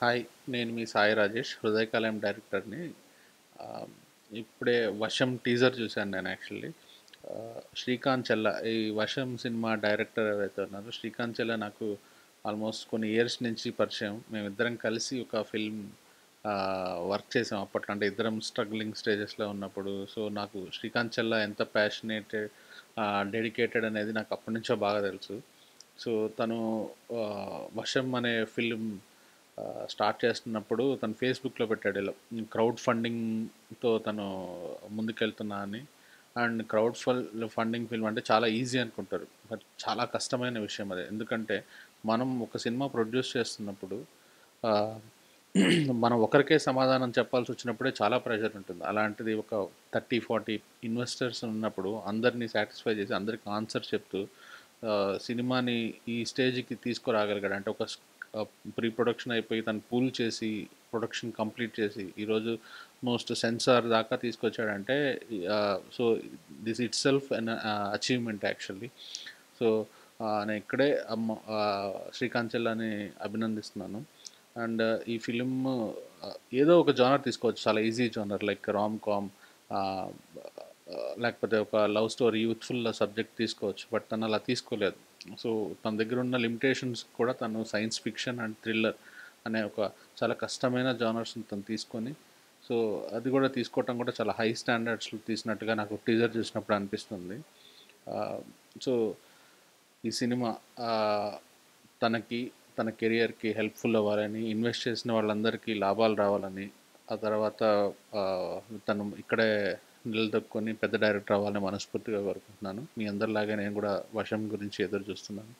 Hi నేను మీ సాయి రాజేష్ హృదయకాలయం డైరెక్టర్ని. ఇప్పుడే వర్షం టీజర్ చూశాను నేను యాక్చువల్లీ. శ్రీకాంత్ చెల్ల ఈ వర్షం సినిమా డైరెక్టర్ ఎవరైతే ఉన్నారో శ్రీకాంత్ చెల్ల నాకు ఆల్మోస్ట్ కొన్ని ఇయర్స్ నుంచి పరిచయం. మేమిద్దరం కలిసి ఒక ఫిల్మ్ వర్క్ చేసాం అప్పట్లో. అంటే ఇద్దరం స్ట్రగ్లింగ్ స్టేజెస్లో ఉన్నప్పుడు. సో నాకు శ్రీకాంత్ చెల్ల ఎంత ప్యాషనేటెడ్ డెడికేటెడ్ అనేది నాకు అప్పటి నుంచో బాగా తెలుసు. సో తను వశం వర్షం అనే ఫిల్మ్ స్టార్ట్ చేస్తున్నప్పుడు తను ఫేస్బుక్లో పెట్టాడు ఇలా క్రౌడ్ ఫండింగ్తో తను ముందుకెళ్తున్నా అని. అండ్ క్రౌడ్ ఫల్ ఫండింగ్ ఫిల్మ్ అంటే చాలా ఈజీ అనుకుంటారు. బట్ చాలా కష్టమైన విషయం అది. ఎందుకంటే మనం ఒక సినిమా ప్రొడ్యూస్ చేస్తున్నప్పుడు మనం ఒకరికే సమాధానం చెప్పాల్సి వచ్చినప్పుడే చాలా ప్రెషర్ ఉంటుంది. అలాంటిది ఒక థర్టీ ఫార్టీ ఇన్వెస్టర్స్ ఉన్నప్పుడు అందరినీ సాటిస్ఫై చేసి అందరికి ఆన్సర్ చెప్తూ సినిమాని ఈ స్టేజ్కి తీసుకురాగలిగాడు. అంటే ఒక ప్రీ ప్రొడక్షన్ అయిపోయి తను పూల్ చేసి ప్రొడక్షన్ కంప్లీట్ చేసి ఈరోజు మోస్ట్ సెన్సార్ దాకా తీసుకొచ్చాడంటే so this itself an achievement actually so నేను ఇక్కడే అమ్మ శ్రీకాంత్ చెల్లాని అభినందిస్తున్నాను. అండ్ ఈ ఫిలిం ఏదో ఒక జోనర్ తీసుకోవచ్చు. చాలా easy genre like rom com లేకపోతే ఒక లవ్ స్టోరీ యూత్ఫుల్ సబ్జెక్ట్ తీసుకోవచ్చు. బట్ తను అలా తీసుకోలేదు. సో తన దగ్గర ఉన్న లిమిటేషన్స్ కూడా తను సైన్స్ ఫిక్షన్ అండ్ థ్రిల్లర్ అనే ఒక చాలా కష్టమైన జానర్స్ని తను తీసుకొని సో అది కూడా తీసుకోవటం కూడా చాలా హై స్టాండర్డ్స్లో తీసినట్టుగా నాకు టీజర్ చూసినప్పుడు అనిపిస్తుంది. సో ఈ సినిమా తనకి తన కెరియర్కి హెల్ప్ఫుల్ అవ్వాలని ఇన్వెస్ట్ చేసిన వాళ్ళందరికీ లాభాలు రావాలని ఆ తర్వాత తను ఇక్కడే నిలదొక్కుని పెద్ద డైరెక్టర్ అవ్వాలని మనస్ఫూర్తిగా కోరుకుంటున్నాను. మీ అందరిలాగే నేను కూడా వర్షం గురించి ఎదురు చూస్తున్నాను